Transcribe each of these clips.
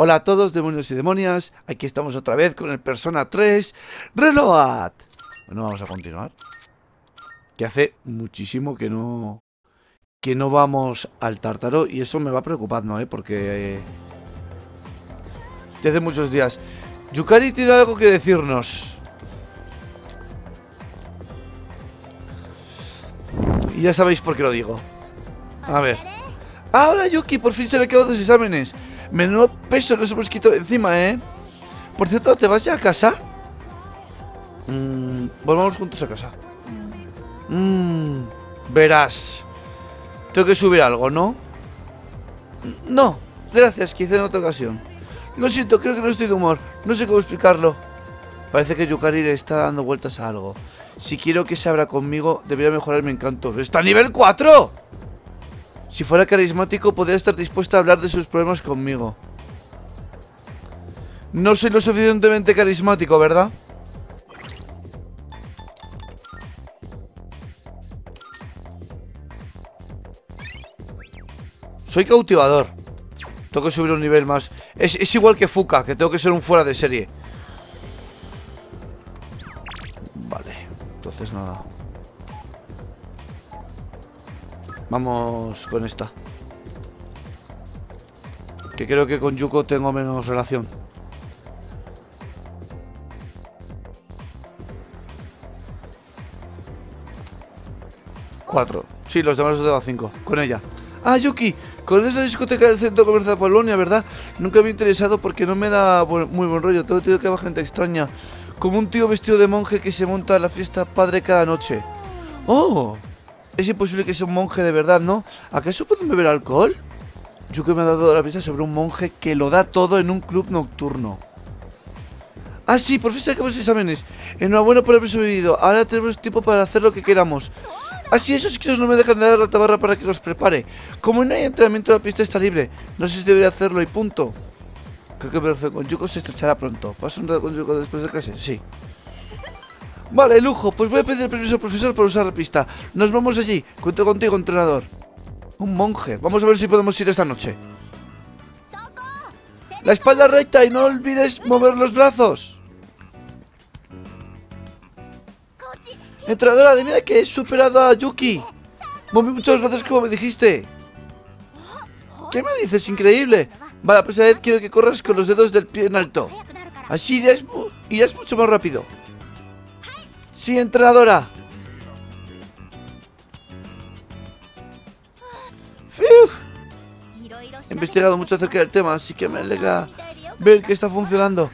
Hola a todos, demonios y demonias. Aquí estamos otra vez con el Persona 3 Reload. Bueno, vamos a continuar. Que hace muchísimo que no que no vamos al tártaro y eso me va preocupando, ¿eh? Porque eh, hace muchos días. Yukari tiene algo que decirnos. Y ya sabéis por qué lo digo. A ver. Ahora Yuki, por fin se le han quedado los exámenes. Menudo peso nos hemos quitado encima, ¿eh? Por cierto, ¿te vas ya a casa? Mm, volvamos juntos a casa. Mmm, verás. Tengo que subir algo, ¿no? No, gracias, quizá en otra ocasión. Lo siento, creo que no estoy de humor. No sé cómo explicarlo. Parece que Yukari le está dando vueltas a algo. Si quiero que se abra conmigo, debería mejorar mi encanto. ¡Está a nivel 4! Si fuera carismático, podría estar dispuesta a hablar de sus problemas conmigo. No soy lo suficientemente carismático, ¿verdad? Soy cautivador. Tengo que subir un nivel más. Es, igual que Fuka, que tengo que ser un fuera de serie. Vale, entonces nada. Vamos con esta. Que creo que con Yuko tengo menos relación. Cuatro. Sí, los demás los tengo a cinco. Con ella. Ah, Yuki, con esa discoteca del centro comercial de Polonia, ¿verdad? Nunca me he interesado porque no me da muy buen rollo. Todo tío que va gente extraña. Como un tío vestido de monje que se monta a la fiesta padre cada noche. ¡Oh! Es imposible que sea un monje de verdad, ¿no? ¿Acaso pueden beber alcohol? Yuki me ha dado la pista sobre un monje que lo da todo en un club nocturno. Ah, sí, por fin sacamos exámenes. Enhorabuena por haber sobrevivido. Ahora tenemos tiempo para hacer lo que queramos. Así, esos chicos no me dejan de dar la tabarra para que los prepare. Como no hay entrenamiento, la pista está libre. No sé si debería hacerlo y punto. Creo que con Yuko se estrechará pronto. ¿Paso un rato con Yuko después de clase? Sí. Vale, lujo. Pues voy a pedir permiso al profesor para usar la pista. Nos vamos allí. Cuento contigo, entrenador. Un monje. Vamos a ver si podemos ir esta noche. La espalda recta y no olvides mover los brazos. Entrenadora, mira que he superado a Yuki. Moví muchos brazos como me dijiste. ¿Qué me dices? Increíble. Vale, la próxima vez quiero que corras con los dedos del pie en alto. Así irás, irás mucho más rápido. Sí, entrenadora. He investigado mucho acerca del tema, así que me alegra ver que está funcionando.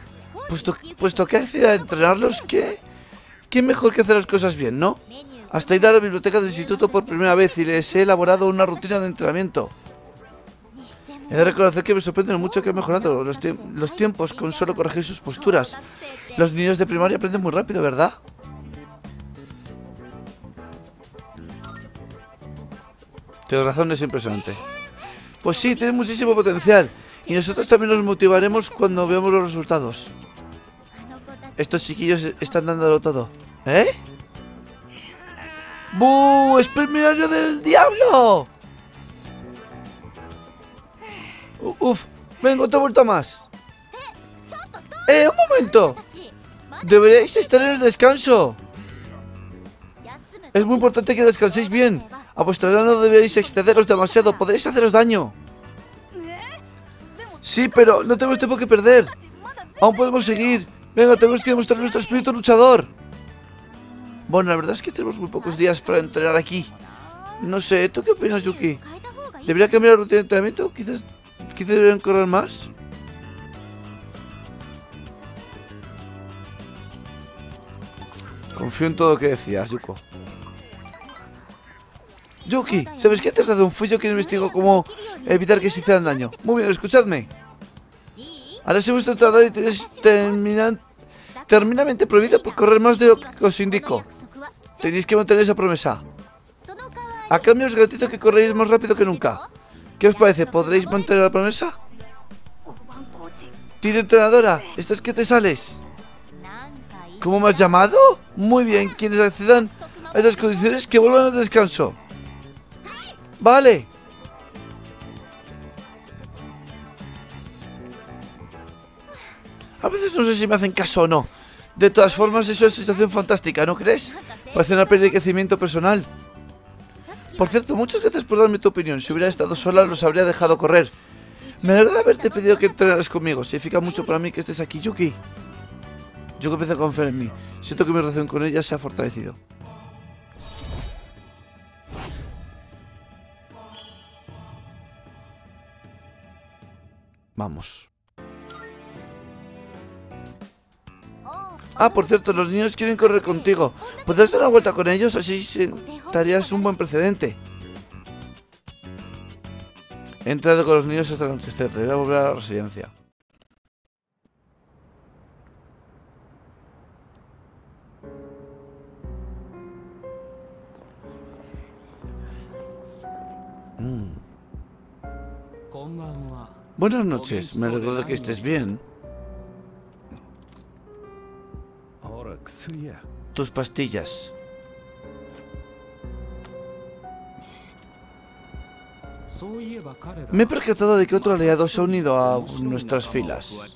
Puesto, que hace a entrenarlos, ¿qué? ¿Qué mejor que hacer las cosas bien, no? Hasta ir a la biblioteca del instituto por primera vez y les he elaborado una rutina de entrenamiento. He de reconocer que me sorprende mucho que he mejorado los tiempos con solo corregir sus posturas. Los niños de primaria aprenden muy rápido, ¿verdad? Tienes razón, es impresionante. Pues sí, tiene muchísimo potencial. Y nosotros también nos motivaremos cuando veamos los resultados. Estos chiquillos están dándolo todo. ¿Eh? ¡Bú! ¡Esperminario del diablo! Uf, vengo otra vuelta más. ¡Eh, un momento! Deberíais estar en el descanso. Es muy importante que descanséis bien. A vuestra edad no deberéis excederos demasiado, podréis haceros daño. Sí, pero no tenemos tiempo que perder. Aún podemos seguir. Venga, tenemos que demostrar nuestro espíritu luchador. Bueno, la verdad es que tenemos muy pocos días para entrenar aquí. No sé, ¿tú qué opinas, Yuki? ¿Debería cambiar la rutina de entrenamiento? ¿Quizás, quizás deberían correr más? Confío en todo lo que decías, Yuko. Yuki, ¿sabes qué? Has dado un Fui yo que investigo cómo evitar que se hicieran daño. Muy bien, escuchadme. Ahora soy vuestro tenéis terminan, terminamente prohibido por correr más de lo que os indico. Tenéis que mantener esa promesa. A cambio os garantizo que corréis más rápido que nunca. ¿Qué os parece? ¿Podréis mantener la promesa? Tide entrenadora, ¿estás que te sales? ¿Cómo me has llamado? Muy bien, quienes accedan a estas condiciones que vuelvan al descanso. Vale. A veces no sé si me hacen caso o no. De todas formas, eso es sensación fantástica, ¿no crees? Parece una pérdida de personal. Por cierto, muchas gracias por darme tu opinión. Si hubiera estado sola, los habría dejado correr. Me alegra de haberte pedido que entrenaras conmigo. Significa mucho para mí que estés aquí, Yuki. Yo comienzo a confiar en mí. Siento que mi relación con ella se ha fortalecido. Vamos. Ah, por cierto, los niños quieren correr contigo. ¿Puedes dar una vuelta con ellos? Así sentarías un buen precedente. He entrado con los niños hasta el anochecer. A volver a la residencia. Buenas noches, me alegro de que estés bien. Tus pastillas. Me he percatado de que otro aliado se ha unido a nuestras filas.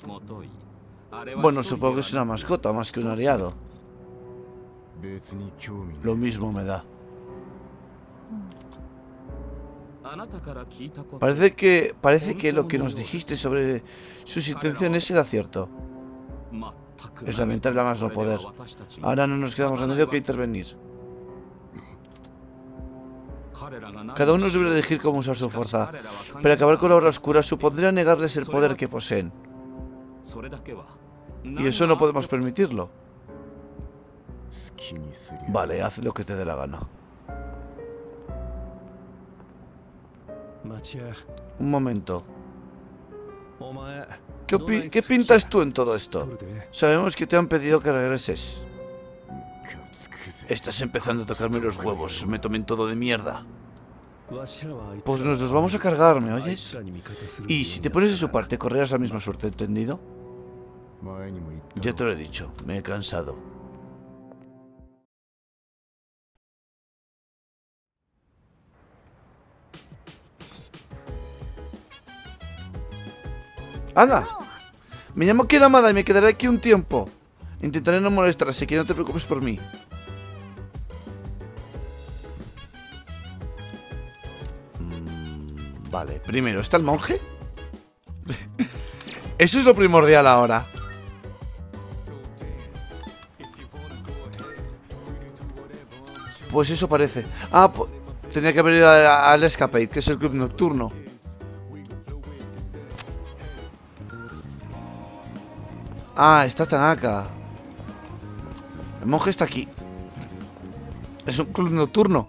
Bueno, supongo que es una mascota más que un aliado. Lo mismo me da. Parece que, parece que lo que nos dijiste sobre sus intenciones era cierto. Es lamentable más no poder. Ahora no nos quedamos remedio que intervenir. Cada uno debe elegir cómo usar su fuerza, pero acabar con la obra oscura supondría negarles el poder que poseen. Y eso no podemos permitirlo. Vale, haz lo que te dé la gana. Un momento. ¿Qué, ¿Qué, pintas tú en todo esto? Sabemos que te han pedido que regreses. Estás empezando a tocarme los huevos. Me tomen todo de mierda. Pues nos los vamos a cargar, ¿me oyes? Y si te pones de su parte, correrás la misma suerte, ¿entendido? Ya te lo he dicho, me he cansado. ¡Anda! Me llamo Kiramada y me quedaré aquí un tiempo. Intentaré no molestar, así que no te preocupes por mí. Mm, vale, primero, ¿está el monje? Eso es lo primordial ahora. Pues eso parece. Ah, tenía que haber ido al Escapade, que es el club nocturno. Ah, está Tanaka. El monje está aquí. Es un club nocturno.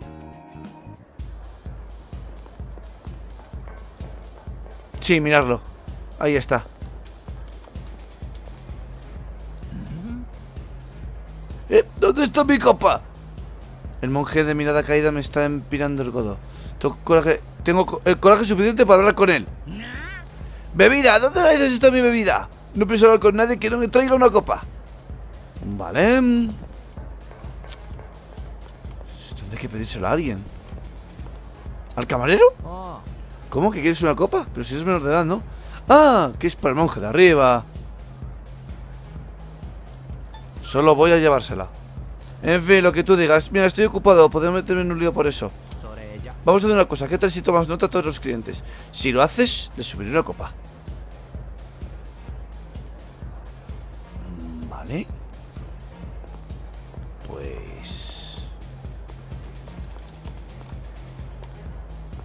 Sí, miradlo. Ahí está. ¿Eh? ¿Dónde está mi copa? El monje de mirada caída me está empinando el codo. Tengo coraje, tengo el coraje suficiente para hablar con él. ¡Bebida! ¿Dónde la dices está mi bebida? No pienso hablar con nadie que no me traiga una copa. Vale. Tendré que pedírselo a alguien. ¿Al camarero? ¿Cómo que quieres una copa? Pero si es menor de edad, ¿no? Ah, que es para el monje de arriba. Solo voy a llevársela. En fin, lo que tú digas. Mira, estoy ocupado. Podemos meterme en un lío por eso. Vamos a hacer una cosa. ¿Qué tal si tomas nota a todos los clientes? Si lo haces, les subiré una copa. Pues...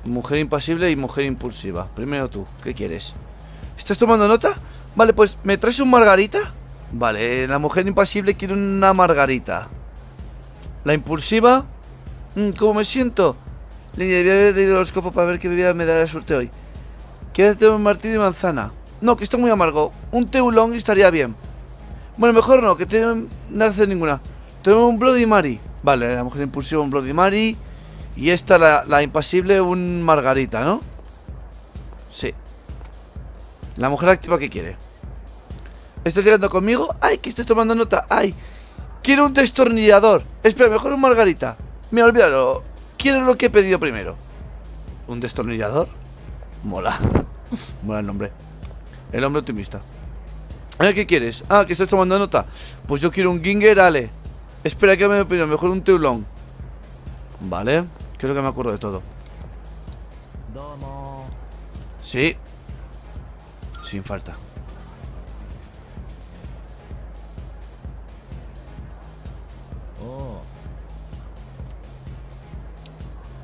Mujer impasible y mujer impulsiva. Primero tú, ¿qué quieres? ¿Estás tomando nota? Vale, pues ¿me traes un margarita? Vale, la mujer impasible quiere una margarita. La impulsiva... Mm, ¿Cómo me siento? Le debía haber leído los copos para ver qué bebida me da la suerte hoy. Quédate un martini de manzana. No, que está muy amargo. Un teulón estaría bien. Bueno, mejor no, que no hace ninguna. Tenemos un Bloody Mary. Vale, la mujer impulsiva un Bloody Mary. Y esta, la, impasible, un Margarita, ¿no? Sí. La mujer activa que quiere. ¿Estás llegando conmigo? ¡Ay, que estás tomando nota! ¡Ay! Quiero un destornillador. Espera, mejor un Margarita. Me olvidado. Quiero lo que he pedido primero. ¿Un destornillador? Mola. Mola el nombre. El hombre optimista. A ¿qué quieres? Ah, que estás tomando nota. Pues yo quiero un Ginger Ale. Espera, que me opino. Mejor un Teulón. Vale. Creo que me acuerdo de todo. Sí. Sin falta.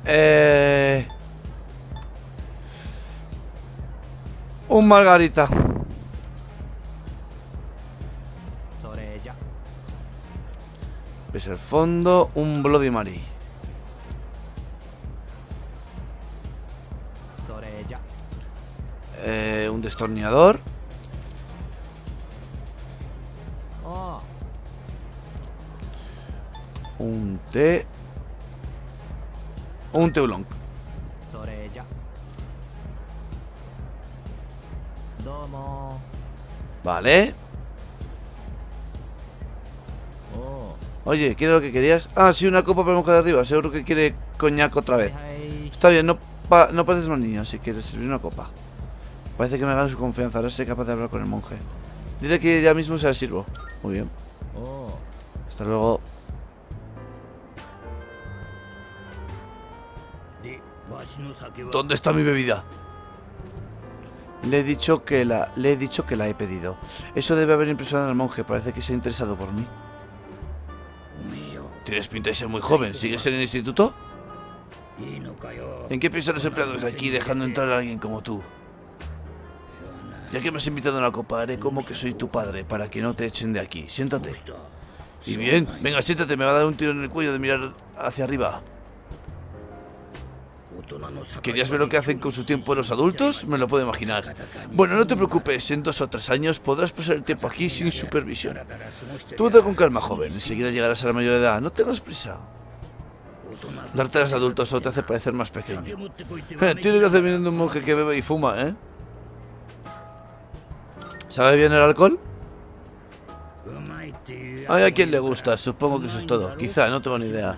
Eh... Un margarita. Es el fondo, un Bloody Mary. Eh, un destornillador. Un té. Un teulón. Vale. Oye, ¿quieres lo que querías? Ah, sí, una copa para mujer de arriba. Seguro que quiere coñac otra vez. Está bien, no, no pareces mal niño si quieres servir una copa. Parece que me gana su confianza. Ahora soy capaz de hablar con el monje. Dile que ya mismo se la sirvo. Muy bien. Hasta luego. ¿Dónde está mi bebida? Le he dicho que la le he dicho que la he pedido. Eso debe haber impresionado al monje. Parece que se ha interesado por mí. Tienes pinta de ser muy joven. ¿Sigues en el instituto? ¿En qué piensan los empleados de aquí dejando entrar a alguien como tú? Ya que me has invitado a una copa, haré como que soy tu padre para que no te echen de aquí. Siéntate. Y bien, venga, siéntate, me va a dar un tiro en el cuello de mirar hacia arriba. ¿Querías ver lo que hacen con su tiempo los adultos? Me lo puedo imaginar. Bueno, no te preocupes, en dos o tres años podrás pasar el tiempo aquí sin supervisión. Tómate con calma, joven. Enseguida llegarás a la mayor edad. No tengas prisa. Darte a los adultos solo te hace parecer más pequeño. Tiene que hacer viniendo un monje que bebe y fuma, ¿eh? ¿Sabe bien el alcohol? Ay, a quien le gusta, supongo que eso es todo. Quizá, no tengo ni idea.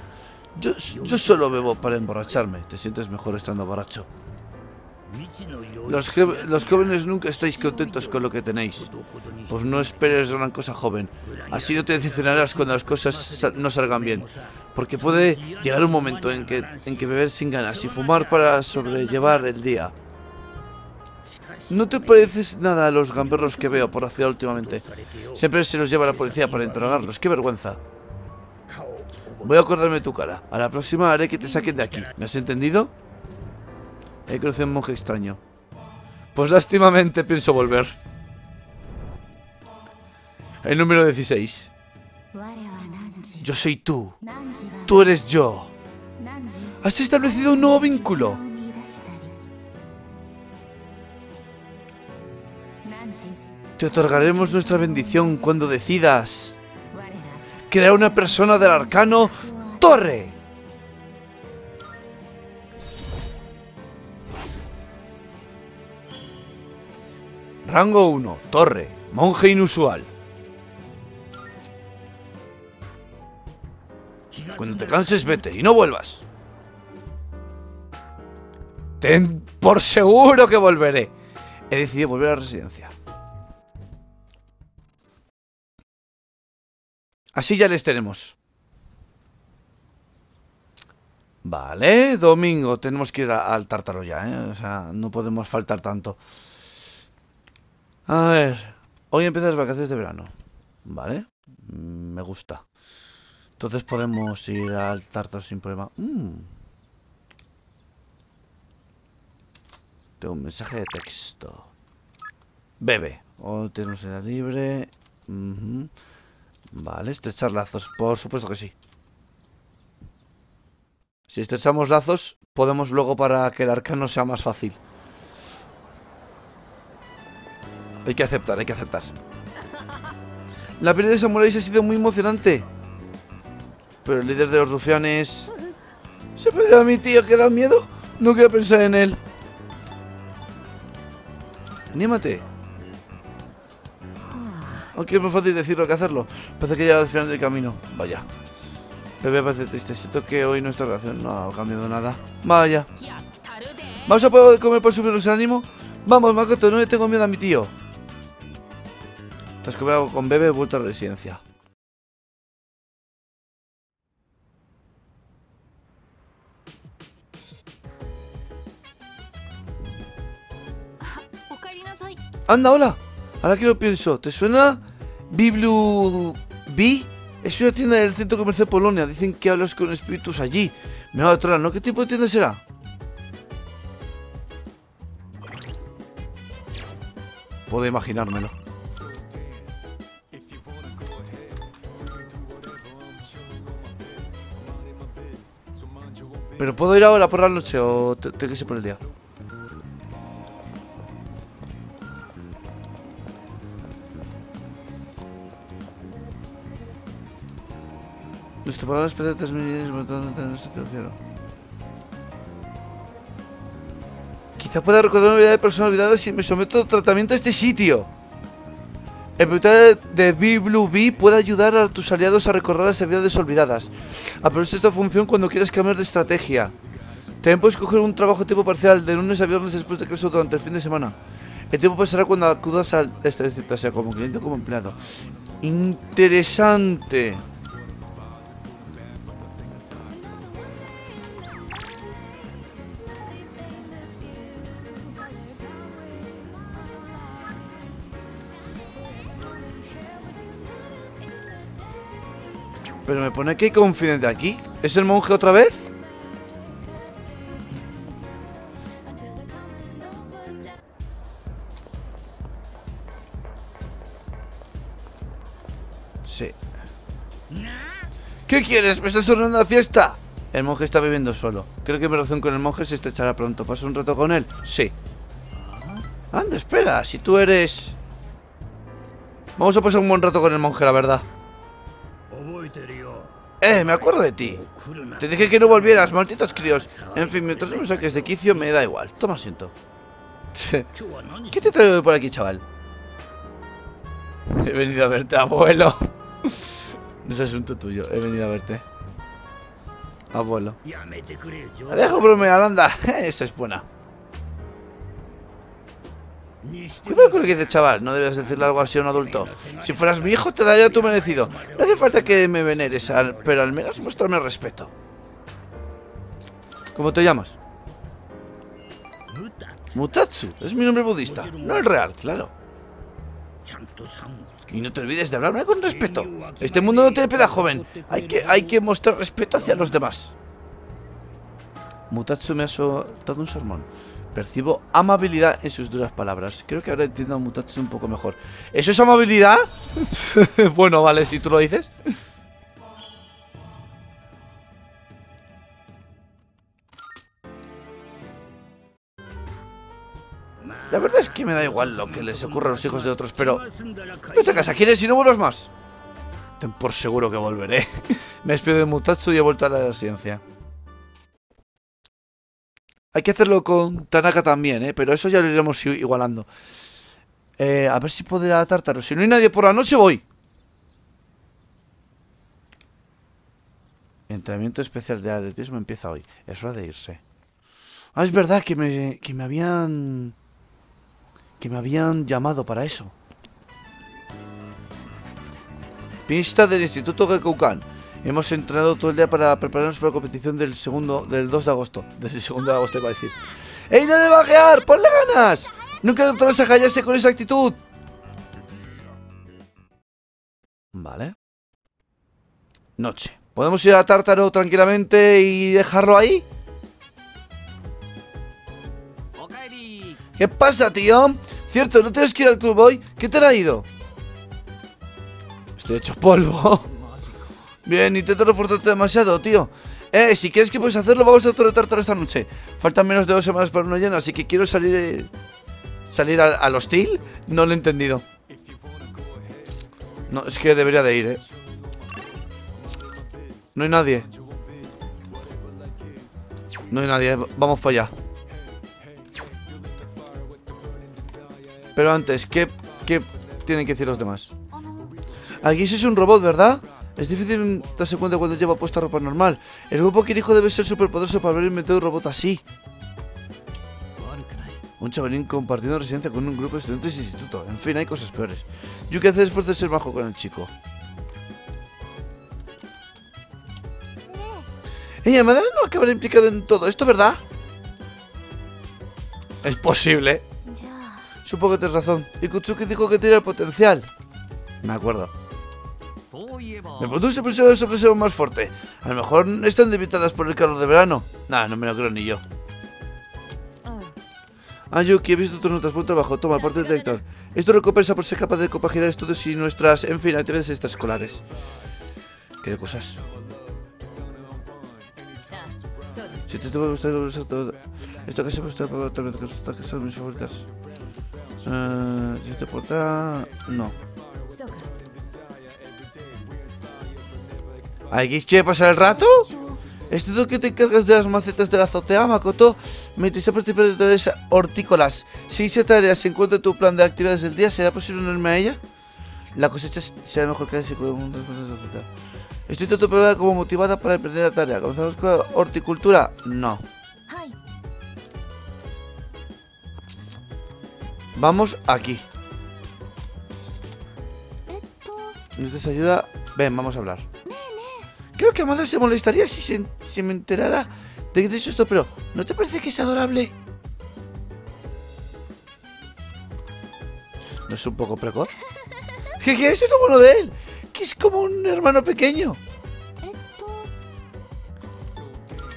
Yo, yo solo bebo para emborracharme. Te sientes mejor estando borracho. Los, los, jóvenes nunca estáis contentos con lo que tenéis. Pues no esperes gran cosa, joven. Así no te decepcionarás cuando las cosas no salgan bien. Porque puede llegar un momento en que, en que beber sin ganas y fumar para sobrellevar el día. No te pareces nada a los gamberros que veo por la ciudad últimamente. Siempre se los lleva la policía para interrogarlos. ¡Qué vergüenza! Voy a acordarme de tu cara. A la próxima haré que te saquen de aquí. ¿Me has entendido? He a un monje extraño. Pues lástimamente pienso volver. El número 16. Yo soy tú. Tú eres yo. Has establecido un nuevo vínculo. Te otorgaremos nuestra bendición cuando decidas crear una persona del arcano Torre. Rango 1, Torre, monje inusual. Cuando te canses, vete y no vuelvas. Ten por seguro que volveré. He decidido volver a la residencia. Así ya les tenemos. Vale, domingo. Tenemos que ir al tártaro ya, ¿eh? O sea, no podemos faltar tanto. A ver. Hoy empiezan las vacaciones de verano. Vale. Me gusta. Entonces podemos ir al tártaro sin problema. Mm. Tengo un mensaje de texto. Bebe. Hoy tenemos era libre. Vale, estrechar lazos. Por supuesto que sí. Si estrechamos lazos, podemos luego para que el arcano sea más fácil. Hay que aceptar, hay que aceptar. La pelea de samuráis ha sido muy emocionante. Pero el líder de los rufianes... ¿Se puede a mi tío que da miedo? No quiero pensar en él. Anímate. Aunque es más fácil decirlo que hacerlo. Parece que ya al final del camino. Vaya. Bebé parece triste. Siento que hoy nuestra relación no ha cambiado nada. Vaya. ¿Vamos a poder comer por subirnos el ánimo? Vamos, Makoto, no le tengo miedo a mi tío. Tras comer algo con bebé, vuelta a la residencia. Anda, hola. Ahora que lo pienso, ¿te suena Biblu B? Es una tienda del centro comercial Polonia. Dicen que hablas con espíritus allí. Me va a ¿no? ¿Qué tipo de tienda será? Puedo imaginármelo. Pero puedo ir ahora por la noche o tengo que ser por el día. Nuestro programa espera 3 millones de cielo. Quizá pueda recordar una vida de personas olvidadas si me someto a tratamiento a este sitio. El propietario de B-Blue puede ayudar a tus aliados a recordar las habilidades olvidadas. Aprovecha esta función cuando quieras cambiar de estrategia. También puedes coger un trabajo tipo parcial de lunes a viernes después de clase durante el fin de semana. El tiempo pasará cuando acudas al este, sea como cliente o como empleado. Interesante. Pero me pone que hay confidente aquí. ¿Es el monje otra vez? Sí. ¿Qué quieres? ¿Me estás ordenando la fiesta? El monje está viviendo solo. Creo que mi relación con el monje se estrechará pronto. ¿Paso un rato con él? Sí. Anda, espera. Si tú eres... Vamos a pasar un buen rato con el monje, la verdad. Eh, me acuerdo de ti. Te dije que no volvieras, malditos críos. En fin, mientras no me saques de quicio, me da igual. Toma asiento. ¿Qué te traigo por aquí, chaval? He venido a verte, abuelo. No es asunto tuyo, he venido a verte. Abuelo. Dejo bromear, anda. Esa es buena. Cuidado con lo que dices, chaval. No debes decirle algo así a un adulto. Si fueras mi hijo, te daría tu merecido. No hace falta que me veneres, pero al menos muéstrame respeto. ¿Cómo te llamas? Mutatsu. Es mi nombre budista. No el real, claro. Y no te olvides de hablarme con respeto. Este mundo no tiene peda joven. Hay que, hay que mostrar respeto hacia los demás. Mutatsu me ha soltado un sermón. Percibo amabilidad en sus duras palabras. Creo que ahora entiendo a Mutatsu un poco mejor. ¿Eso es amabilidad? bueno, vale, si tú lo dices. La verdad es que me da igual lo que les ocurra a los hijos de otros, pero... Vete a casa, ¿quieres? Y no vuelvas más. Ten por seguro que volveré. me despido de Mutatsu y he vuelto a la ciencia. Hay que hacerlo con Tanaka también, ¿eh? Pero eso ya lo iremos igualando. Eh, a ver si podrá Tártaro. Si no hay nadie por la noche, voy. Entrenamiento especial de atletismo empieza hoy. Es hora de irse. Ah, es verdad que me, que me habían... Que me habían llamado para eso. Pista del Instituto Gekoukan. Hemos entrenado todo el día para prepararnos para la competición del segundo, del 2 de agosto. Del segundo de agosto iba a decir. ¡Ey, no de bajear! ¡Ponle ganas! Nunca te a callarse con esa actitud. Vale. Noche. ¿Podemos ir a Tártaro tranquilamente y dejarlo ahí? ¿Qué pasa, tío? Cierto, ¿no tienes que ir al club hoy? ¿Qué te ha ido? Estoy hecho polvo. Bien, intento reforzarte demasiado, tío. Eh, si quieres que puedes hacerlo, vamos a tratar toda esta noche. Faltan menos de dos semanas para una llena, así que quiero salir... ¿Salir al, hostil? No lo he entendido. No, es que debería de ir, eh. No hay nadie. No hay nadie, vamos para allá. Pero antes, ¿qué, qué tienen que decir los demás? Aquí sois un robot, ¿verdad? Es difícil darse cuenta cuando lleva puesta ropa normal. El grupo que debe ser superpoderoso para haber inventado un robot así. Un chavalín compartiendo residencia con un grupo de estudiantes de instituto. En fin, hay cosas peores. Yuki hace el esfuerzo de ser bajo con el chico. Ella, ¿me no acabará implicado en todo esto, ¿verdad? Es posible. Supongo que tienes razón. Y Kutsuki dijo que tiene el potencial. Me acuerdo. Me se pusieron, se más fuerte. A lo mejor están debilitadas por el calor de verano. Nah, no me lo creo ni yo. Ah, Ayuki, he visto tus notas por trabajo. Toma, parte del director. Esto recompensa por ser capaz de compaginar estudios y nuestras, en fin, actividades extraescolares. Qué de cosas. Si te tuvo gustar todo. Esto que se puede para otra vez que son mis favoritas. Ah, si te porta. No. ¿Hay que pasar el rato? Es tú que te encargas de las macetas de la azotea, Makoto. Mientras participar de tareas hortícolas, si esa tarea se encuentra en tu plan de actividades del día, ¿será posible unirme a ella? La cosecha será mejor que el mundo de la azotea. Estoy tanto preparada como motivada para emprender la tarea. ¿Comenzamos con la horticultura? No. Vamos aquí. ¿Necesitas ayuda? Ven, vamos a hablar. Creo que Amado se molestaría si se, si me enterara de que te he hecho esto, pero ¿no te parece que es adorable? ¿No es un poco precoz? ¿Qué, qué eso es lo bueno de él? Que es como un hermano pequeño.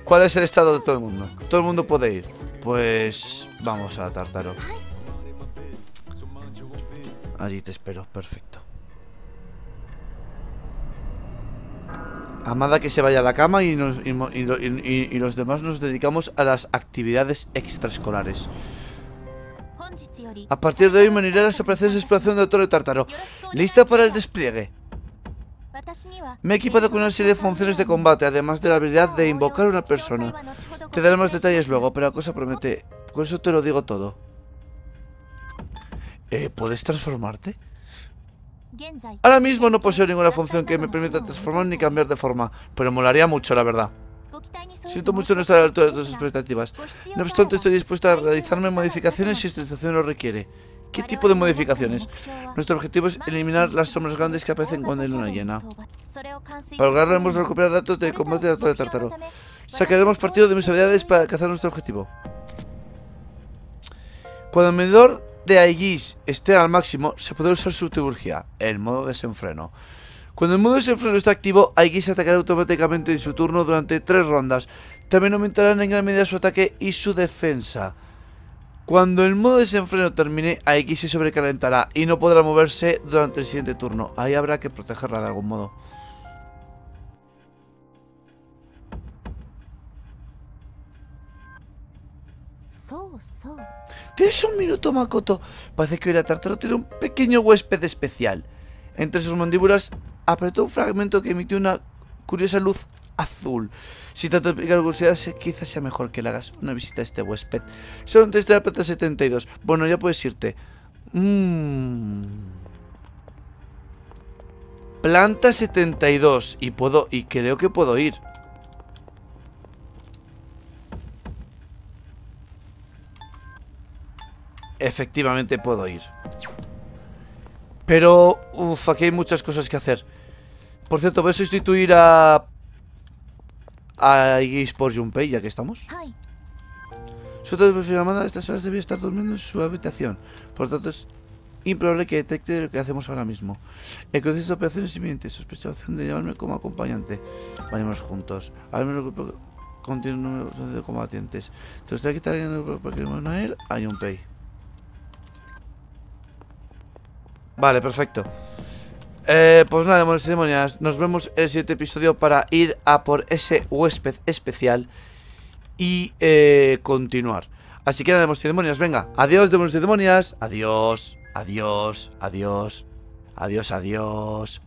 ¿Cuál es el estado de todo el mundo? Todo el mundo puede ir. Pues vamos a Tartaro. Allí te espero, perfecto. Amada que se vaya a la cama y, los demás nos dedicamos a las actividades extraescolares. A partir de hoy me uniré a las operaciones de exploración de Toro Tártaro. ¿Lista para el despliegue? Me he equipado con una serie de funciones de combate, además de la habilidad de invocar a una persona. Te daré más detalles luego, pero la cosa promete. Con eso te lo digo todo. Eh, ¿Puedes transformarte? Ahora mismo no poseo ninguna función que me permita transformar ni cambiar de forma, pero molaría mucho, la verdad. Siento mucho no estar a la altura de tus expectativas. No obstante, estoy dispuesta a realizarme modificaciones si esta situación lo requiere. ¿Qué tipo de modificaciones? Nuestro objetivo es eliminar las sombras grandes que aparecen cuando hay luna llena. Para lograrlo hemos de recuperar datos de combate de la de Tartaro. Sacaremos partido de mis habilidades para alcanzar nuestro objetivo. Cuando el medidor de Aegis esté al máximo, se podrá usar su teurgia, el modo desenfreno. Cuando el modo desenfreno está activo, Aegis atacará automáticamente en su turno durante tres rondas. También aumentarán en gran medida su ataque y su defensa. Cuando el modo desenfreno termine, Aegis se sobrecalentará y no podrá moverse durante el siguiente turno. Ahí habrá que protegerla de algún modo. ¿Tienes un minuto, Makoto? Parece que hoy la Tartaro tiene un pequeño huésped especial. Entre sus mandíbulas apretó un fragmento que emitió una curiosa luz azul. Si tanto pica curiosidad, quizás sea mejor que le hagas una visita a este huésped. Solo antes de la planta 72. Bueno, ya puedes irte. Mmm. Planta 72. Y puedo. Y creo que puedo ir. Efectivamente puedo ir. Pero, uff, aquí hay muchas cosas que hacer. Por cierto, voy a sustituir a... A Igis por Junpei, ya que estamos. はい Su llamada a estas horas debía estar durmiendo en su habitación. Por lo tanto, es improbable que detecte lo que hacemos ahora mismo. El contexto de operaciones inminente. Sospecha de llevarme como acompañante. Vayamos juntos. Menos el grupo contiene un número de combatientes. Te gustaría quitar el grupo para que a él a Junpei. Vale, perfecto. Eh, pues nada, demonios y demonias. Nos vemos en el siguiente episodio para ir a por ese huésped especial y eh, continuar. Así que nada, demonios y demonias, venga. Adiós, demonios y demonias. Adiós, adiós, adiós, adiós, adiós.